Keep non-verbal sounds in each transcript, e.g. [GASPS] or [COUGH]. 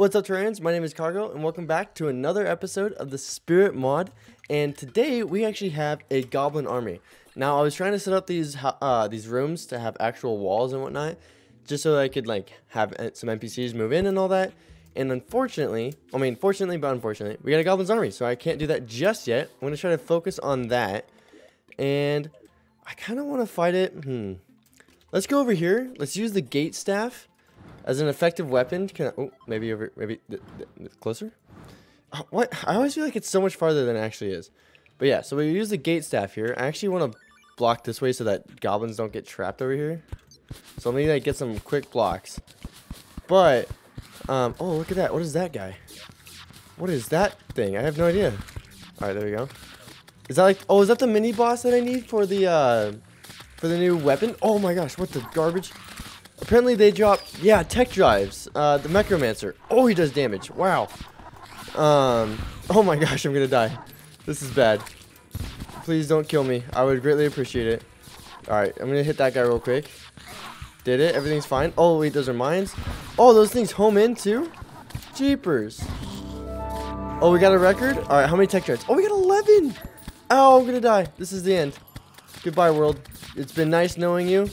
What's up, Terrarians? My name is Kargoh, and welcome back to another episode of the Spirit Mod. And today we actually have a Goblin army. Now, I was trying to set up these uh, these rooms to have actual walls and whatnot, just so I could like have uh, some NPCs move in and all that. And unfortunately, I mean, fortunately, but unfortunately, we got a Goblin's army, so I can't do that just yet. I'm gonna try to focus on that, and I kind of want to fight it. Hmm. Let's go over here. Let's use the gate staff as an effective weapon. Can I, oh, maybe over, maybe th th closer. Oh, what? I always feel like it's so much farther than it actually is. But yeah, so we use the gate staff here. I actually want to block this way so that goblins don't get trapped over here. So maybe like get some quick blocks. But, um, oh look at that. What is that guy? What is that thing? I have no idea. All right, there we go. Is that like? Oh, is that the mini boss that I need for the uh, for the new weapon? Oh my gosh, what the garbage? Apparently they drop, yeah, tech drives. Uh, the Necromancer. Oh, he does damage. Wow. Um, oh my [LAUGHS] gosh, I'm gonna die. This is bad. Please don't kill me. I would greatly appreciate it. Alright, I'm gonna hit that guy real quick. Did it? Everything's fine. Oh, wait, those are mines. Oh, those things home in too? Jeepers. Oh, we got a record? Alright, how many tech drives? Oh, we got 11! Oh, I'm gonna die. This is the end. Goodbye, world. It's been nice knowing you.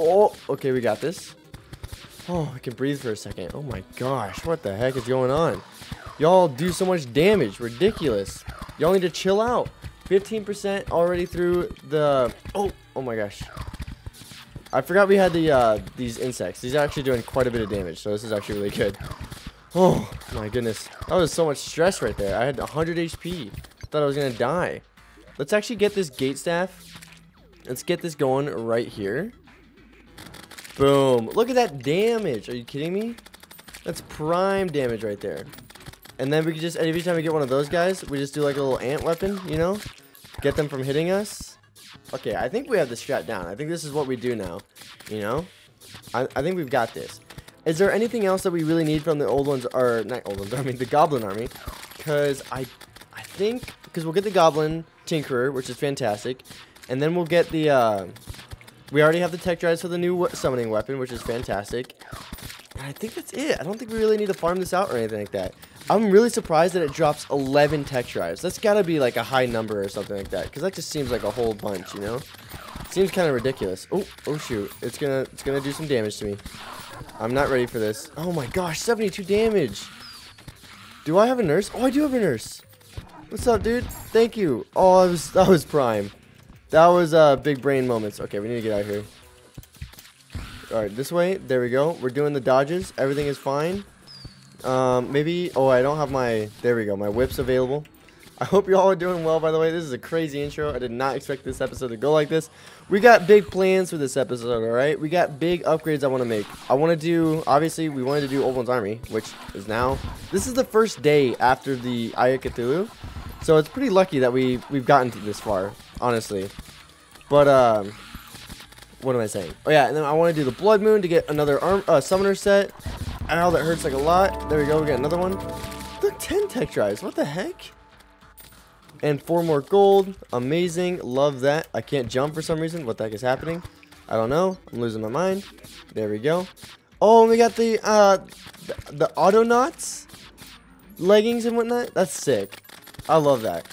Oh, okay, we got this. Oh, I can breathe for a second. Oh my gosh, what the heck is going on? Y'all do so much damage. Ridiculous. Y'all need to chill out. 15% already through the... Oh, oh my gosh. I forgot we had the uh, these insects. These are actually doing quite a bit of damage, so this is actually really good. Oh, my goodness. That was so much stress right there. I had 100 HP. Thought I was going to die. Let's actually get this gate staff. Let's get this going right here. Boom. Look at that damage. Are you kidding me? That's prime damage right there. And then we can just, every time we get one of those guys, we just do like a little ant weapon, you know? Get them from hitting us. Okay, I think we have this strat down. I think this is what we do now, you know? I, I think we've got this. Is there anything else that we really need from the old ones, or not old ones, [LAUGHS] I mean the Goblin Army? Because I, I think, because we'll get the Goblin Tinkerer, which is fantastic. And then we'll get the, uh, we already have the tech drives for the new summoning weapon, which is fantastic. And I think that's it. I don't think we really need to farm this out or anything like that. I'm really surprised that it drops 11 tech drives. That's got to be like a high number or something like that. Because that just seems like a whole bunch, you know? Seems kind of ridiculous. Oh, oh shoot. It's gonna, it's gonna do some damage to me. I'm not ready for this. Oh my gosh, 72 damage. Do I have a nurse? Oh, I do have a nurse. What's up, dude? Thank you. Oh, that was, that was prime. That was uh, big brain moments. Okay, we need to get out of here. Alright, this way. There we go. We're doing the dodges. Everything is fine. Um, maybe... Oh, I don't have my... There we go. My whip's available. I hope you all are doing well, by the way. This is a crazy intro. I did not expect this episode to go like this. We got big plans for this episode, alright? We got big upgrades I want to make. I want to do... Obviously, we wanted to do Old One's Army, which is now... This is the first day after the of Cthulhu. So it's pretty lucky that we, we've gotten to this far honestly. But, um, what am I saying? Oh, yeah, and then I want to do the Blood Moon to get another arm, uh, Summoner set. Ow, that hurts like a lot. There we go, we got another one. Look, 10 tech drives. What the heck? And four more gold. Amazing. Love that. I can't jump for some reason. What the heck is happening? I don't know. I'm losing my mind. There we go. Oh, and we got the, uh, the, the Autonauts leggings and whatnot. That's sick. I love that.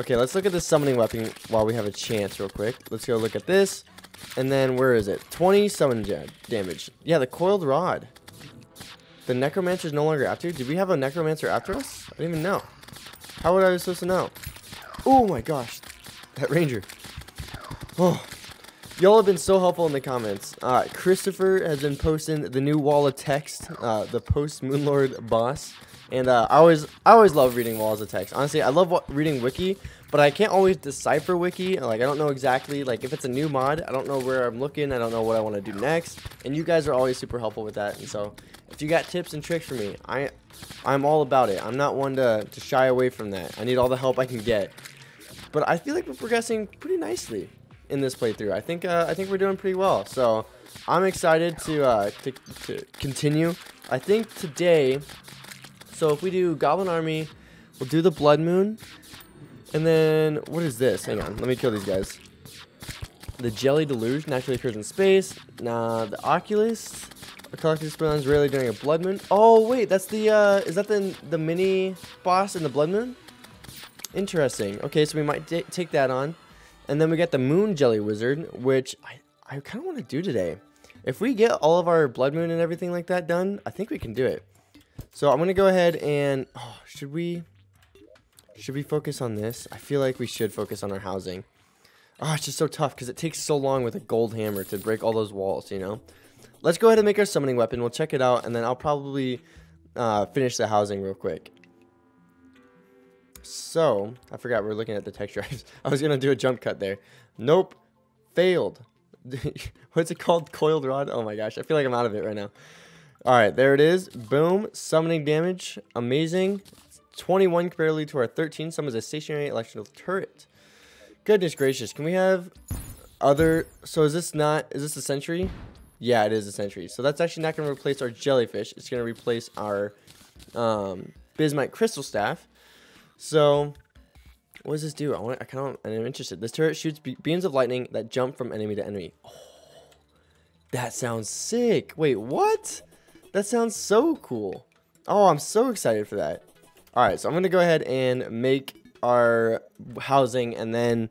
Okay, let's look at this summoning weapon while we have a chance real quick. Let's go look at this. And then, where is it? 20 summon damage. Yeah, the coiled rod. The necromancer is no longer after you? Did we have a necromancer after us? I didn't even know. How would I be supposed to know? Oh my gosh. That ranger. Oh. Y'all have been so helpful in the comments. Uh, Christopher has been posting the new wall of text, uh, the post Moonlord boss. And uh, I always I always love reading walls of text. Honestly, I love reading wiki, but I can't always decipher wiki. Like I don't know exactly like if it's a new mod, I don't know where I'm looking. I don't know what I want to do next. And you guys are always super helpful with that. And so if you got tips and tricks for me, I I'm all about it. I'm not one to, to shy away from that. I need all the help I can get. But I feel like we're progressing pretty nicely in this playthrough. I think uh, I think we're doing pretty well. So I'm excited to, uh, to, to continue. I think today so if we do Goblin Army, we'll do the Blood Moon. And then, what is this? Hang on, let me kill these guys. The Jelly Deluge naturally occurs in space. Nah, the Oculus. collecting spawns rarely during a blood moon. Oh wait, that's the uh, is that the the mini boss in the blood moon? Interesting. Okay, so we might take that on, and then we got the moon jelly wizard, which I I kind of want to do today. If we get all of our blood moon and everything like that done, I think we can do it. So I'm gonna go ahead and oh, should we should we focus on this? I feel like we should focus on our housing. Oh, it's just so tough because it takes so long with a gold hammer to break all those walls, you know? Let's go ahead and make our summoning weapon. We'll check it out, and then I'll probably uh, finish the housing real quick. So, I forgot we are looking at the texture. [LAUGHS] I was going to do a jump cut there. Nope. Failed. [LAUGHS] What's it called? Coiled rod? Oh my gosh, I feel like I'm out of it right now. Alright, there it is. Boom. Summoning damage. Amazing. 21 comparatively to our 13. Summons a stationary electrical turret. Goodness gracious. Can we have other... So is this not... Is this a sentry? Yeah, it is a sentry. So that's actually not going to replace our jellyfish. It's going to replace our um, bismite crystal staff. So what does this do? I want. I kind of. I'm interested. This turret shoots be beams of lightning that jump from enemy to enemy. Oh, that sounds sick. Wait, what? That sounds so cool. Oh, I'm so excited for that. All right, so I'm gonna go ahead and make our housing, and then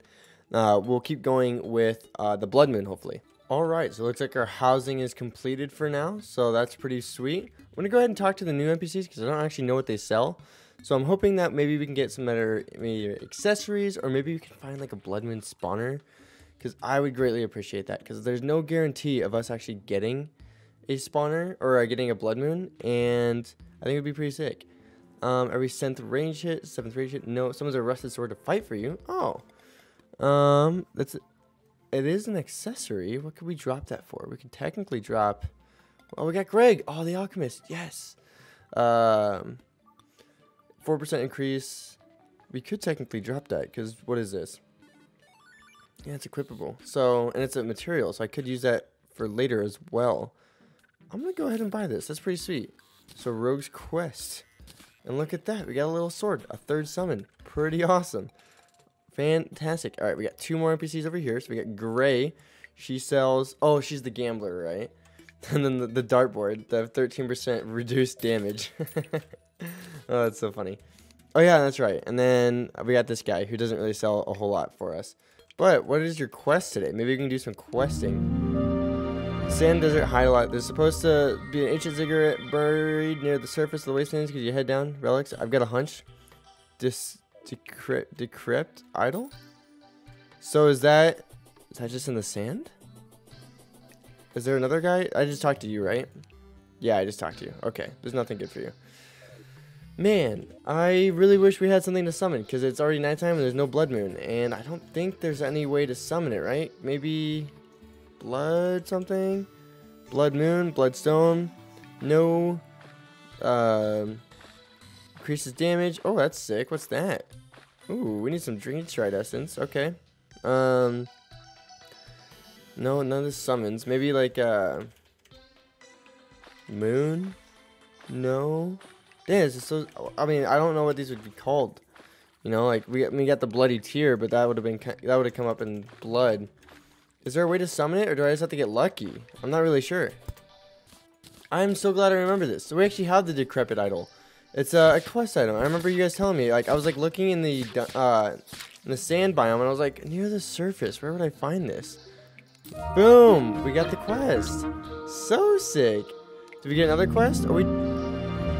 uh, we'll keep going with uh, the blood moon, hopefully. All right, so it looks like our housing is completed for now, so that's pretty sweet. I'm to go ahead and talk to the new NPCs because I don't actually know what they sell. So I'm hoping that maybe we can get some better maybe accessories or maybe we can find like a Blood Moon spawner because I would greatly appreciate that because there's no guarantee of us actually getting a spawner or uh, getting a Blood Moon and I think it would be pretty sick. Um, every 7th range hit, 7th range hit, no, someone's a rusted sword to fight for you. Oh, um, that's it is an accessory. What could we drop that for? We could technically drop... Oh, we got Greg. Oh, the Alchemist. Yes. Um, 4% increase. We could technically drop that because what is this? Yeah, it's equipable. So, and it's a material, so I could use that for later as well. I'm going to go ahead and buy this. That's pretty sweet. So, Rogue's Quest. And look at that. We got a little sword. A third summon. Pretty awesome. Fantastic. All right, we got two more NPCs over here. So we got Gray. She sells. Oh, she's the gambler, right? [LAUGHS] And then the, the dartboard, the 13% reduced damage. [LAUGHS] [LAUGHS] oh, that's so funny. Oh, yeah, that's right. And then we got this guy who doesn't really sell a whole lot for us. But what is your quest today? Maybe we can do some questing. Sand Desert Hideout. There's supposed to be an ancient ziggurat buried near the surface of the wastelands. Could you head down? Relics? I've got a hunch. Dis Decrypt, decrypt idol? So is that is that just in the sand? Is there another guy? I just talked to you, right? Yeah, I just talked to you. Okay, there's nothing good for you. Man, I really wish we had something to summon because it's already nighttime and there's no blood moon. And I don't think there's any way to summon it, right? Maybe blood something? Blood moon, bloodstone, no, um, Increases damage. Oh, that's sick. What's that? Ooh, we need some Dream Stride Essence. Okay. Um. No, none of the summons. Maybe like, uh. Moon? No. Is so. I mean, I don't know what these would be called. You know, like we we got the bloody tear, but that would have been that would have come up in blood. Is there a way to summon it, or do I just have to get lucky? I'm not really sure. I'm so glad I remember this. So we actually have the decrepit idol. It's a, a, quest item. I remember you guys telling me, like, I was, like, looking in the, uh, in the sand biome, and I was like, near the surface, where would I find this? Boom! We got the quest. So sick. Did we get another quest? Are we...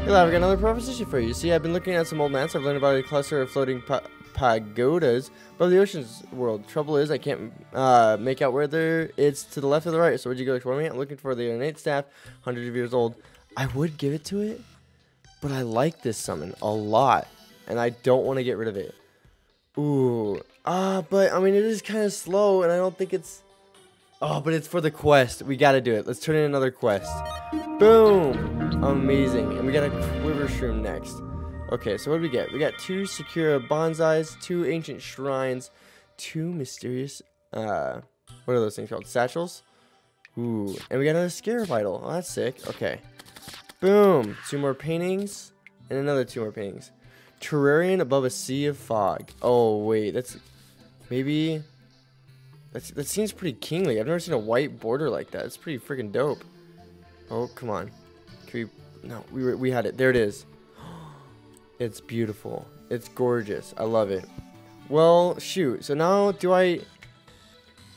Hey, I've got another proposition for you. See, I've been looking at some old maps. I've learned about a cluster of floating pa pagodas above the ocean's world. Trouble is, I can't uh, make out whether it's to the left or the right. So would you go for me? I'm looking for the ornate staff, hundreds of years old. I would give it to it, but I like this summon a lot. And I don't want to get rid of it. Ooh. Ah, uh, but I mean, it is kind of slow. And I don't think it's... Oh, but it's for the quest. We got to do it. Let's turn in another quest. Boom. Amazing. And we got a quiver shroom next. Okay, so what do we get? We got two Sakura bonsais, two ancient shrines, two mysterious, uh, what are those things called? Satchels? Ooh, and we got another Scarab idol. Oh, that's sick. Okay. Boom. Two more paintings. And another two more paintings. Terrarian above a sea of fog. Oh, wait. That's... Maybe... That's, that seems pretty kingly. I've never seen a white border like that. It's pretty freaking dope. Oh, come on. Can we? No, we were, we had it. There it is. [GASPS] It's beautiful. It's gorgeous. I love it. Well, shoot. So now do I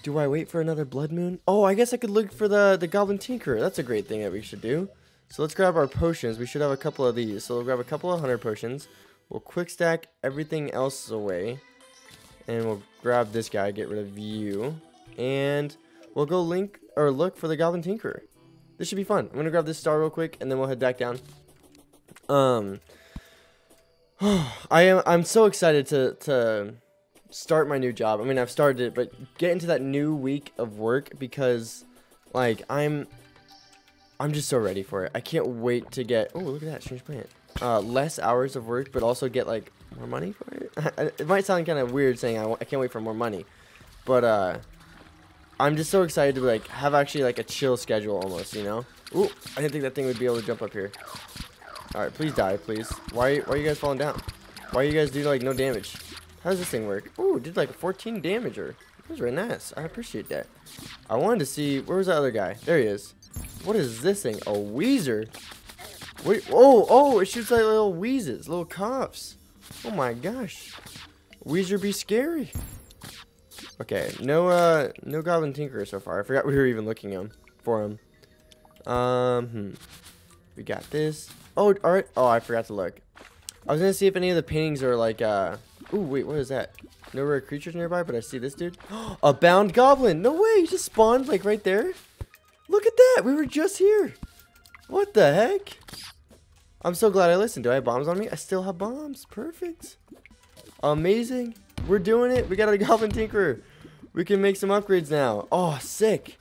do I wait for another blood moon? Oh, I guess I could look for the the goblin tinkerer. That's a great thing that we should do. So let's grab our potions. We should have a couple of these. So we'll grab a couple of hunter potions. We'll quick stack everything else away. And we'll grab this guy, get rid of you. And we'll go link or look for the goblin tinkerer. This should be fun. I'm gonna grab this star real quick and then we'll head back down. Um [SIGHS] I am I'm so excited to to start my new job. I mean I've started it, but get into that new week of work because like I'm I'm just so ready for it. I can't wait to get oh look at that strange plant. Uh, less hours of work, but also get like more money for it. [LAUGHS] it might sound kind of weird saying I, I can't wait for more money, but uh, I'm just so excited to like have actually like a chill schedule almost. You know? Ooh, I didn't think that thing would be able to jump up here. Alright, please die, please. Why, why are you guys falling down? Why are you guys doing like, no damage? How does this thing work? Ooh, did, like, 14 damage. Or, that was very nice. I appreciate that. I wanted to see... Where was that other guy? There he is. What is this thing? A Wheezer? Wait, oh, oh, it shoots like little wheezes, little coughs. Oh my gosh. Wheezer be scary. Okay, no, uh, no Goblin Tinkerer so far. I forgot we were even looking him for him. Um, hmm. We got this. Oh, alright. Oh, I forgot to look. I was gonna see if any of the paintings are like, uh... Ooh, wait, what is that? No rare creatures nearby, but I see this dude. [GASPS] a bound goblin! No way! He just spawned, like, right there? Look at that! We were just here! What the heck? I'm so glad I listened. Do I have bombs on me? I still have bombs. Perfect. Amazing. We're doing it. We got a [LAUGHS] goblin tinkerer. We can make some upgrades now. Oh, sick.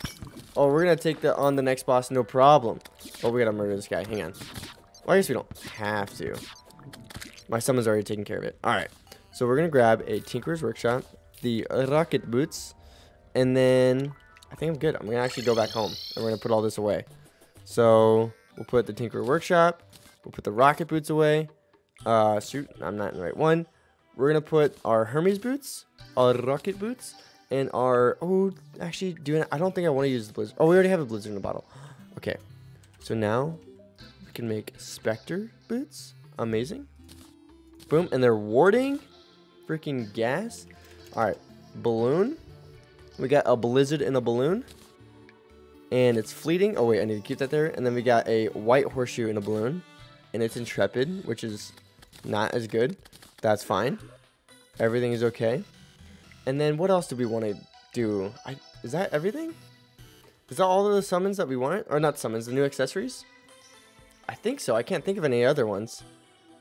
Oh, we're gonna take the on the next boss, no problem. Oh, we gotta murder this guy. Hang on. Well, I guess we don't have to. My summon's already taken care of it. Alright. So we're going to grab a Tinkerer's Workshop, the Rocket Boots, and then I think I'm good. I'm going to actually go back home, and we're going to put all this away. So we'll put the Tinkerer Workshop, we'll put the Rocket Boots away. Uh, shoot, I'm not in the right one. We're going to put our Hermes Boots, our Rocket Boots, and our, oh, actually, doing. I don't think I want to use the Blizzard. Oh, we already have a Blizzard in the bottle. Okay. So now we can make Spectre boots. Amazing. Boom. And they're warding freaking gas. Alright. Balloon. We got a blizzard in a balloon. And it's fleeting. Oh, wait. I need to keep that there. And then we got a white horseshoe in a balloon. And it's intrepid, which is not as good. That's fine. Everything is okay. And then what else do we want to do? I, is that everything? Is that all of the summons that we want? Or not summons, the new accessories? I think so. I can't think of any other ones.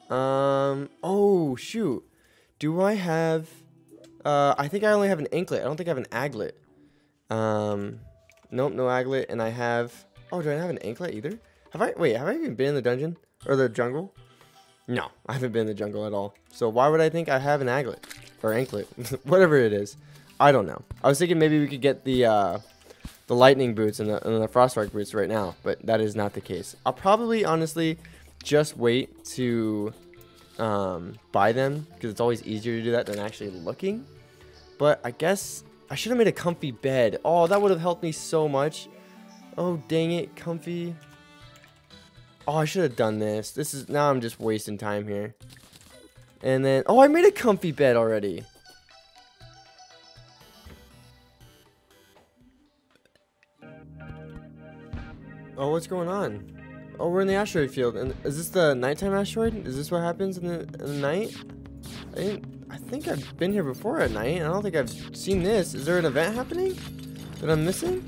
Um, oh, shoot. Do I have... Uh, I think I only have an anklet. I don't think I have an aglet. Um, nope, no aglet. And I have... Oh, do I have an anklet either? Have I... Wait, have I even been in the dungeon? Or the jungle? No, I haven't been in the jungle at all. So why would I think I have an aglet? Or anklet? [LAUGHS] Whatever it is. I don't know. I was thinking maybe we could get the, uh, the lightning boots and the, and the frostspark boots right now, but that is not the case. I'll probably honestly just wait to um, buy them because it's always easier to do that than actually looking. But I guess I should have made a comfy bed. Oh, that would have helped me so much. Oh, dang it, comfy. Oh, I should have done this. This is now I'm just wasting time here. And then, oh, I made a comfy bed already. Oh, what's going on? Oh, we're in the asteroid field. And is this the nighttime asteroid? Is this what happens in the, in the night? I, I think I've been here before at night. I don't think I've seen this. Is there an event happening that I'm missing?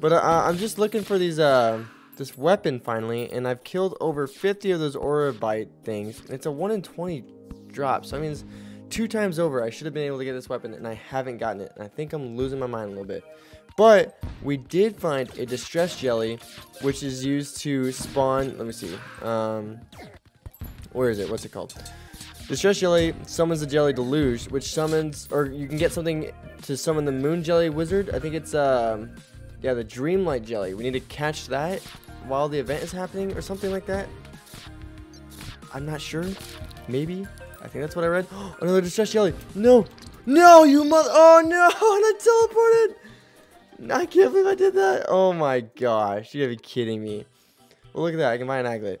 But uh, I'm just looking for these uh this weapon finally, and I've killed over 50 of those Aurabite things. It's a 1 in 20 drop, so I mean, it's two times over I should have been able to get this weapon, and I haven't gotten it. And I think I'm losing my mind a little bit. But we did find a distress jelly, which is used to spawn. Let me see. Um, where is it? What's it called? Distress jelly summons the jelly deluge, which summons, or you can get something to summon the moon jelly wizard. I think it's um, yeah, the dreamlight jelly. We need to catch that while the event is happening, or something like that. I'm not sure. Maybe. I think that's what I read. [GASPS] another distress jelly. No, no, you mother. Oh no, [LAUGHS] I teleported. I can't believe I did that. Oh my gosh. You gotta be kidding me. Well, look at that. I can buy an aglet.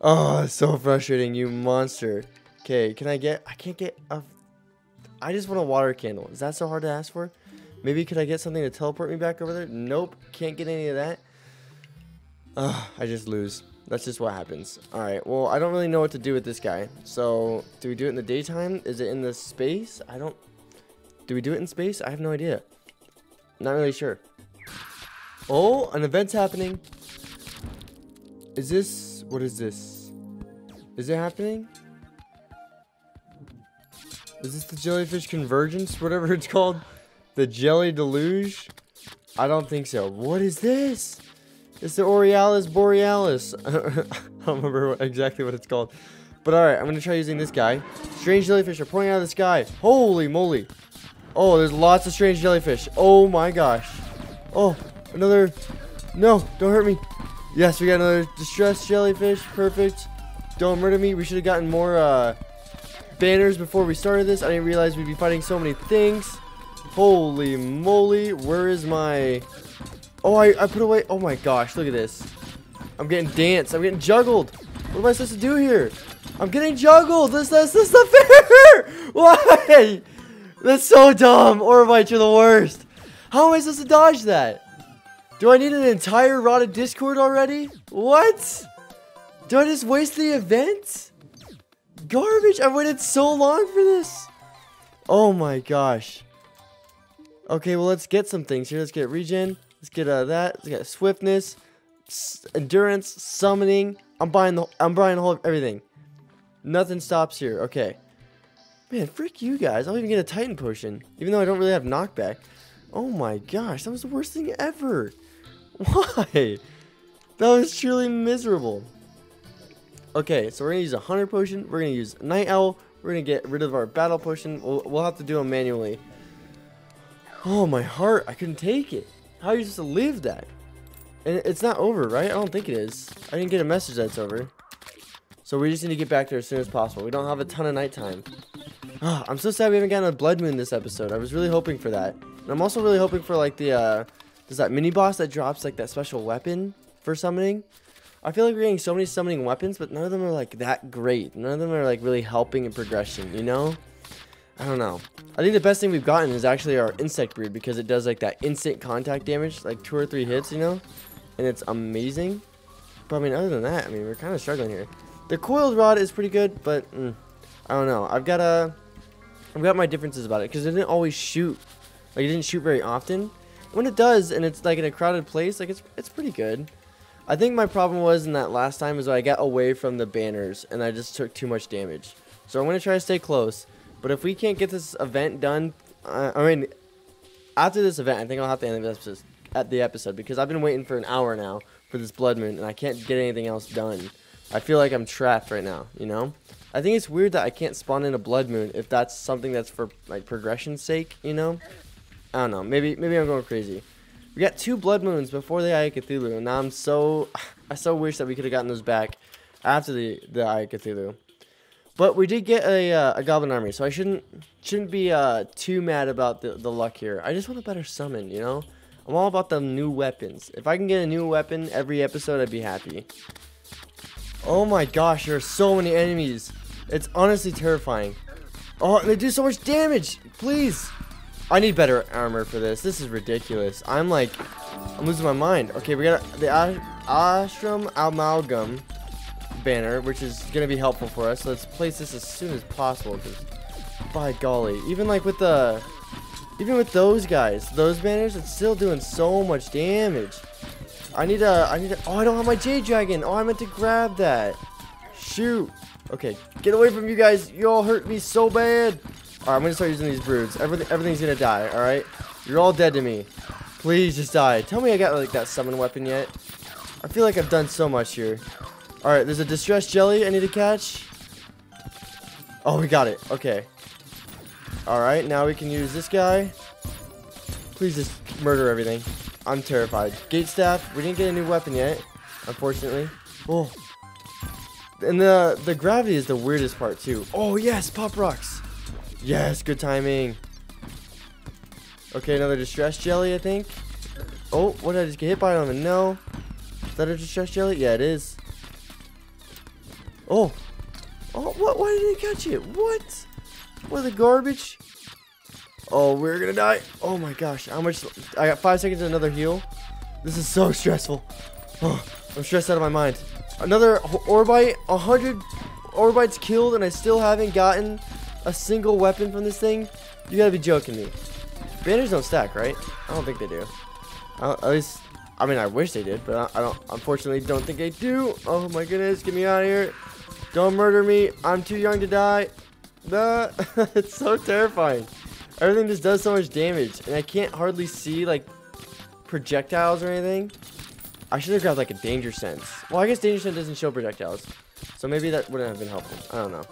Oh, it's so frustrating, you monster. Okay, can I get... I can't get a... I just want a water candle. Is that so hard to ask for? Maybe could I get something to teleport me back over there? Nope. Can't get any of that. Ugh, I just lose. That's just what happens. Alright, well, I don't really know what to do with this guy. So, do we do it in the daytime? Is it in the space? I don't... Do we do it in space? I have no idea. Not really sure. Oh, an event's happening. Is this... What is this? Is it happening? Is this the jellyfish convergence? [LAUGHS] Whatever it's called? The jelly deluge? I don't think so. What is this? It's the Aurealis Borealis. [LAUGHS] I don't remember what, exactly what it's called. But alright, I'm going to try using this guy. Strange jellyfish are pouring out of the sky. Holy moly. Oh, there's lots of strange jellyfish. Oh my gosh. Oh, another... No, don't hurt me. Yes, we got another distressed jellyfish. Perfect. Don't murder me. We should have gotten more uh, banners before we started this. I didn't realize we'd be fighting so many things. Holy moly. Where is my... Oh, I, I put away... Oh my gosh, look at this. I'm getting danced. I'm getting juggled. What am I supposed to do here? I'm getting juggled. This, this, this is not [LAUGHS] fair. Why? That's so dumb. Orobytes are the worst. How am I supposed to dodge that? Do I need an entire rod of discord already? What? Do I just waste the event? Garbage. I waited so long for this. Oh my gosh. Okay, well, let's get some things here. Let's get regen. Let's get out of that. Let's get swiftness, endurance, summoning. I'm buying the. I'm buying the whole everything. Nothing stops here. Okay. Man, frick you guys. I'll even get a Titan potion. Even though I don't really have knockback. Oh my gosh, that was the worst thing ever. [LAUGHS] Why? That was truly miserable. Okay, so we're going to use a Hunter potion. We're going to use Night Owl. We're going to get rid of our Battle potion. We'll, we'll have to do them manually. Oh, my heart. I couldn't take it. How are you supposed to live that? And it's not over, right? I don't think it is. I didn't get a message that it's over. So we just need to get back there as soon as possible. We don't have a ton of nighttime. Oh, [SIGHS] I'm so sad we haven't gotten a blood moon this episode. I was really hoping for that. And I'm also really hoping for like the uh there's that mini boss that drops like that special weapon for summoning. I feel like we're getting so many summoning weapons, but none of them are like that great. None of them are like really helping in progression, you know? I don't know. I think the best thing we've gotten is actually our insect breed because it does like that instant contact damage, like two or three hits, you know? And it's amazing. But I mean, other than that, I mean, we're kind of struggling here. The coiled rod is pretty good, but mm, I don't know. I've got a I've got my differences about it because it didn't always shoot. Like it didn't shoot very often. When it does, and it's like in a crowded place, like it's it's pretty good. I think my problem was in that last time is I got away from the banners and I just took too much damage. So I'm gonna try to stay close. But if we can't get this event done, uh, I mean, after this event, I think I'll have to end the episode at the episode because I've been waiting for an hour now for this blood moon and I can't get anything else done. I feel like I'm trapped right now, you know? I think it's weird that I can't spawn in a blood moon if that's something that's for like progression's sake, you know? I don't know. Maybe maybe I'm going crazy. We got two blood moons before the Eye of Cthulhu, and now I'm so [SIGHS] I so wish that we could have gotten those back after the the Eye of Cthulhu. But we did get a uh, a goblin army, so I shouldn't shouldn't be uh, too mad about the the luck here. I just want a better summon, you know. I'm all about the new weapons. If I can get a new weapon every episode, I'd be happy. Oh my gosh, there are so many enemies. It's honestly terrifying. Oh, they do so much damage. Please. I need better armor for this. This is ridiculous. I'm like, I'm losing my mind. Okay, we got the Astral Amalgam banner, which is going to be helpful for us. Let's place this as soon as possible. Because, by golly, even like with the, even with those guys, those banners, it's still doing so much damage. I need a, I need a, oh, I don't have my J-Dragon. Oh, I meant to grab that. Shoot. Okay, get away from you guys. You all hurt me so bad. Alright, I'm gonna start using these broods. Everything, everything's gonna die, alright? You're all dead to me. Please just die. Tell me I got like that summon weapon yet. I feel like I've done so much here. Alright, there's a distressed jelly I need to catch. Oh, we got it. Okay. Alright, now we can use this guy. Please just murder everything. I'm terrified. Gate staff. We didn't get a new weapon yet, unfortunately. Oh, and the the gravity is the weirdest part too. Oh yes, pop rocks. Yes, good timing. Okay, another distress jelly, I think. Oh, what did I just get hit by? I don't even know. Is that a distress jelly? Yeah, it is. Oh. Oh, what? Why did it catch it? What? What the garbage? Oh, we're gonna die. Oh my gosh. How much? I got five seconds to another heal. This is so stressful. Oh, I'm stressed out of my mind. Another Orbite. A hundred Orbites killed and I still haven't gotten a single weapon from this thing? You gotta be joking me. Banners don't stack, right? I don't think they do. Uh, at least, I mean, I wish they did, but I, I don't. Unfortunately, don't think they do. Oh my goodness, get me out of here! Don't murder me. I'm too young to die. The [LAUGHS] it's so terrifying. Everything just does so much damage, and I can't hardly see like projectiles or anything. I should have grabbed like a danger sense. Well, I guess danger sense doesn't show projectiles, so maybe that wouldn't have been helpful. I don't know.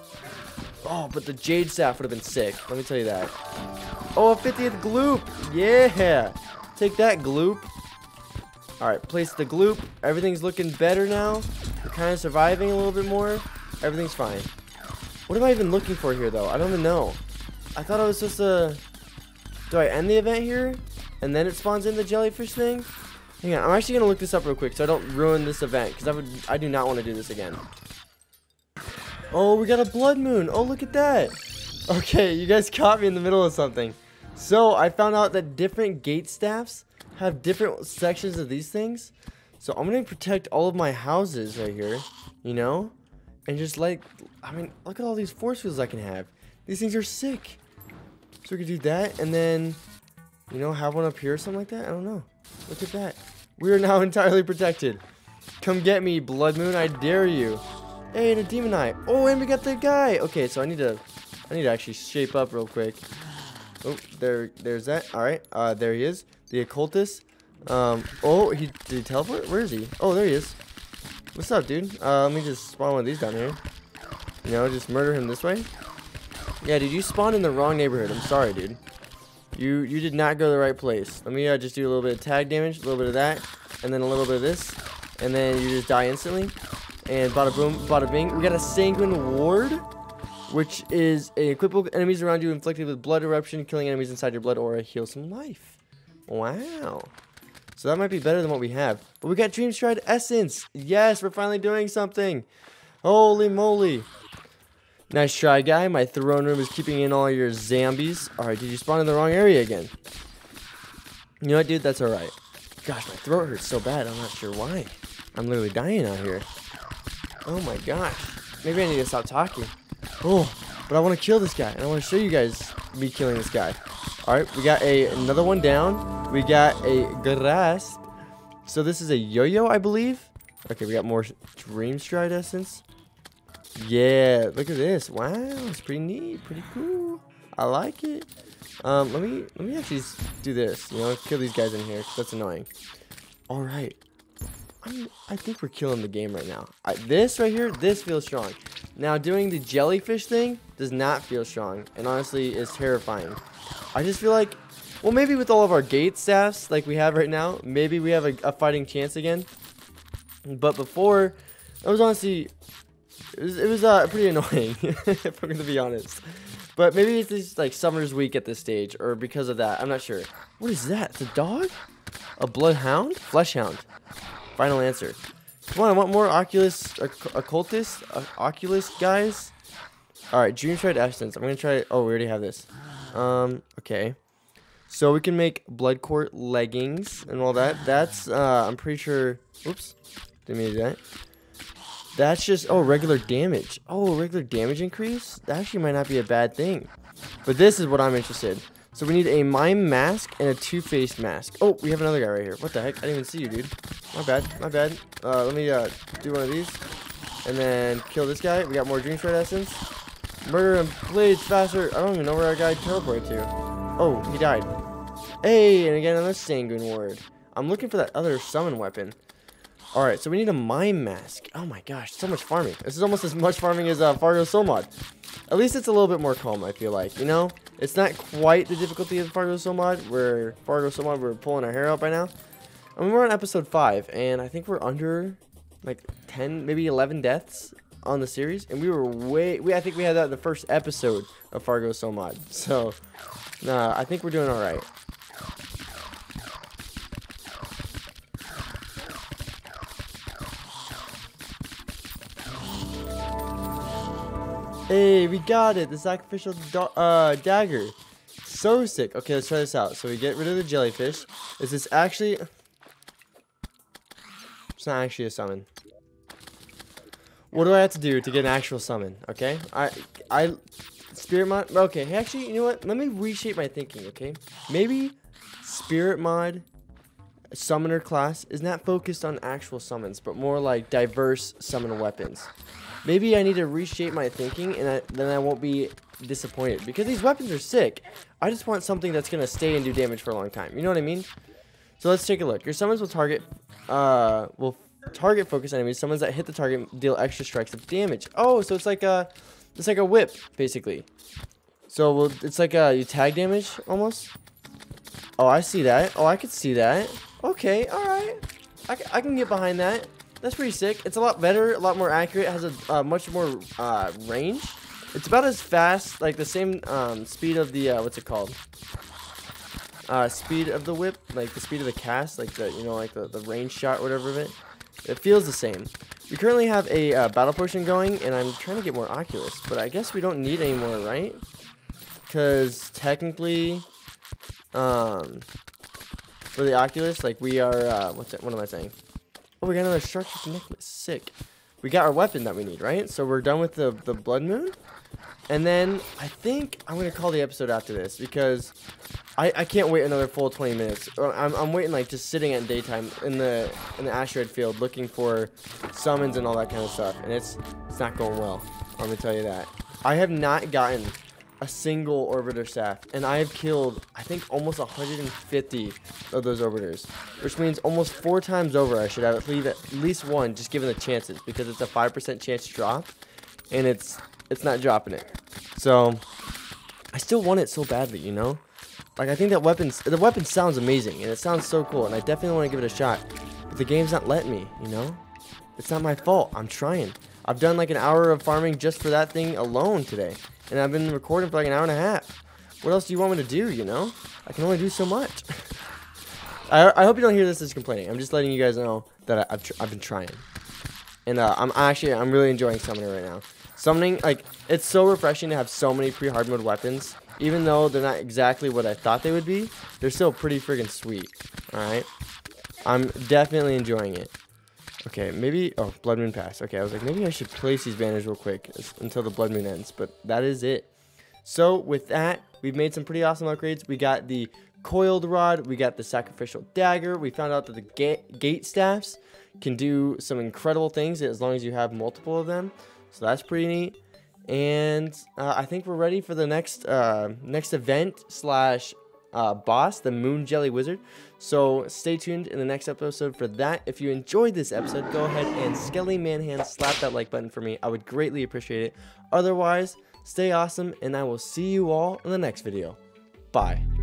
Oh, but the Jade Staff would have been sick. Let me tell you that. Oh, a 50th Gloop. Yeah. Take that, Gloop. Alright, place the Gloop. Everything's looking better now. We're kind of surviving a little bit more. Everything's fine. What am I even looking for here, though? I don't even know. I thought I was supposed to... Do I end the event here? And then it spawns in the jellyfish thing? Hang on, I'm actually going to look this up real quick so I don't ruin this event. Because I would, I do not want to do this again. Oh, we got a blood moon. Oh, look at that. Okay, you guys [LAUGHS] caught me in the middle of something. So, I found out that different gate staffs have different sections of these things. So, I'm to protect all of my houses right here, you know? And just like, I mean, look at all these force fields I can have. These things are sick. So, we could do that and then, you know, have one up here or something like that. I don't know. Look at that. We are now [LAUGHS] entirely protected. Come get me, Blood Moon. I dare you. Hey, and a demon eye. Oh, and we got the guy. Okay, so I need to, I need to actually shape up real quick. Oh, there, there's that. All right, uh, there he is, the occultist. Um, oh, he did he teleport? Where is he? Oh, there he is. What's up, dude? Uh, let me just spawn one of these down here. You know, just murder him this way. Yeah, dude, you spawned in the wrong neighborhood. I'm sorry, dude. You you did not go to the right place. Let me uh, just do a little bit of tag damage, a little bit of that, and then a little bit of this, and then you just die instantly. And bada boom, bada bing. We got a Sanguine Ward, which is a equipable enemies around you inflicted with blood eruption, killing enemies inside your blood aura, heal some life. Wow. So that might be better than what we have. But we got Dream Stride Essence. Yes, we're finally doing something. Holy moly. Nice try, guy. My throne room is keeping in all your zombies. Alright, did you spawn in the wrong area again? You know what, dude? That's alright. Gosh, my throat hurts so bad. I'm not sure why. I'm literally dying out here. Oh my gosh. Maybe I need to stop talking. Oh, but I want to kill this guy. And I want to show you guys me killing this guy. Alright, we got a another one down. We got a grasp. So this is a yo-yo, I believe. Okay, we got more Dream Stride Essence. Yeah, look at this. Wow, it's pretty neat, pretty cool. I like it. Um, let me let me actually do this. You know, kill these guys in here. That's annoying. All right, I'm, I think we're killing the game right now. I, this right here, this feels strong. Now, doing the jellyfish thing does not feel strong, and honestly is terrifying. I just feel like, well, maybe with all of our gate staffs like we have right now, maybe we have a, a fighting chance again. But before, it was honestly, it was, it was uh, pretty [LAUGHS] annoying, if I'm going to be honest. But maybe it's just like summer's week at this stage, or because of that, I'm not sure. What is that? It's a dog? A bloodhound? Fleshhound. Final answer. Come on, I want more Oculus, Occultist, uh, Oculus guys. Alright, Dream Stride Essence. I'm to try, oh, we already have this. Um, okay. So we can make Blood Court leggings and all that. That's, uh, I'm pretty sure, oops, didn't mean to do that. That's just, oh, regular damage. Oh, regular damage increase? That actually might not be a bad thing. But this is what I'm interested so we need a mime mask and a two-faced mask. Oh, we have another guy right here. What the heck? I didn't even see you, dude. My bad. My bad. Uh, let me uh, do one of these. And then kill this guy. We got more Dream Stride Essence. Murder him. Blades faster. I don't even know where our guy teleported to. Oh, he died. Hey, and again, another Sanguine Ward. I'm looking for that other summon weapon. Alright, so we need a mime mask. Oh my gosh, so much farming. This is almost as much farming as uh, Fargo Soul Mod. At least it's a little bit more calm, I feel like, you know? It's not quite the difficulty of Fargo Soul Mod, where Fargo So Mod, we're pulling our hair out by now. I mean, we're on episode 5, and I think we're under, like, 10, maybe 11 deaths on the series. And we were way, we I think we had that in the first episode of Fargo So Mod. So, nah, I think we're doing alright. Hey, we got it. The sacrificial uh, dagger. So sick. Okay, let's try this out. So we get rid of the jellyfish. Is this actually... It's not actually a summon. What do I have to do to get an actual summon? Okay, I, I, spirit mod. Okay, actually, you know what? Let me reshape my thinking. Okay, maybe spirit mod summoner class is not focused on actual summons, but more like diverse summon weapons. Maybe I need to reshape my thinking, and I, then I won't be disappointed because these weapons are sick. I just want something that's gonna stay and do damage for a long time. You know what I mean? So let's take a look. Your summons will target, uh, will target focus enemies. Summons that hit the target deal extra strikes of damage. Oh, so it's like a, it's like a whip basically. So we'll, it's like a you tag damage almost. Oh, I see that. Oh, I could see that. Okay, all right. I, I can get behind that. That's pretty sick. It's a lot better, a lot more accurate. It has a uh, much more uh, range. It's about as fast, like the same um, speed of the, uh, what's it called? Uh, speed of the whip, like the speed of the cast, like the, you know, like the, the range shot, whatever of it. It feels the same. We currently have a uh, battle potion going, and I'm trying to get more Oculus, but I guess we don't need any more, right? Because technically, um, for the Oculus, like we are, uh, what's that, what am I saying? Oh, we got another structure necklace, sick. We got our weapon that we need, right? So we're done with the, the Blood Moon. And then I think I'm going to call the episode after this because I, I can't wait another full 20 minutes. Uh, I'm, I'm waiting like just sitting at daytime in the in the asteroid field looking for summons and all that kind of stuff. And it's it's not going well. Let me tell you that. I have not gotten a single orbiter staff and I have killed I think almost 150 of those orbiters which means almost four times over I should have at least, at least one just given the chances because it's a 5% chance to drop and it's it's not dropping it. So I still want it so badly, you know? Like I think that weapons the weapon sounds amazing and it sounds so cool and I definitely want to give it a shot. But the game's not letting me, you know? It's not my fault. I'm trying. I've done like an hour of farming just for that thing alone today. And I've been recording for like an hour and a half. What else do you want me to do, you know? I can only do so much. [LAUGHS] I, I hope you don't hear this as complaining. I'm just letting you guys know that I, have I've been trying. And uh, I'm actually, I'm really enjoying summoning right now. Summoning, like, it's so refreshing to have so many pre-hard mode weapons. Even though they're not exactly what I thought they would be, they're still pretty friggin' sweet. Alright? I'm definitely enjoying it. Okay, maybe... Oh, Blood Moon Pass. Okay, I was like, maybe I should place these banners real quick until the Blood Moon ends. But that is it. So, with that, we've made some pretty awesome upgrades. We got the Coiled Rod. We got the Sacrificial Dagger. We found out that the ga Gate Staffs can do some incredible things as long as you have multiple of them. So that's pretty neat. And uh, I think we're ready for the next uh, next event slash uh, boss, the Moon Jelly Wizard. So stay tuned in the next episode for that. If you enjoyed this episode, go ahead and Skelly Manhand slap that like button for me. I would greatly appreciate it. Otherwise, stay awesome, and I will see you all in the next video. Bye.